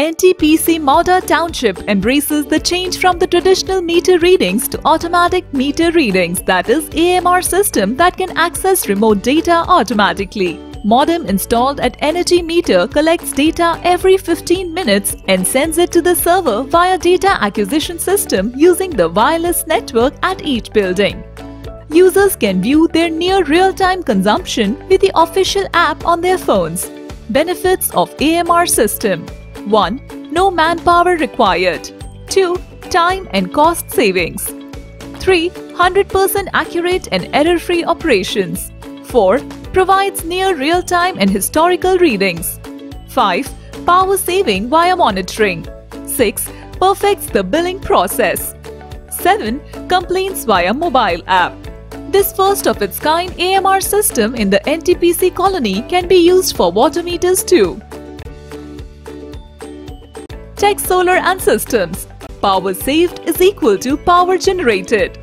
NTPC Mauda Township embraces the change from the traditional meter readings to automatic meter readings that is AMR system that can access remote data automatically. Modem installed at energy meter collects data every 15 minutes and sends it to the server via data acquisition system using the wireless network at each building. Users can view their near real-time consumption with the official app on their phones. Benefits of AMR system 1. No manpower required. 2. Time and cost savings. 3. 100% accurate and error-free operations. 4. Provides near real-time and historical readings. 5. Power saving via monitoring. 6. Perfects the billing process. 7. Complaints via mobile app. This first of its kind AMR system in the NTPC colony can be used for water meters too. Tech Solar and Systems Power saved is equal to power generated.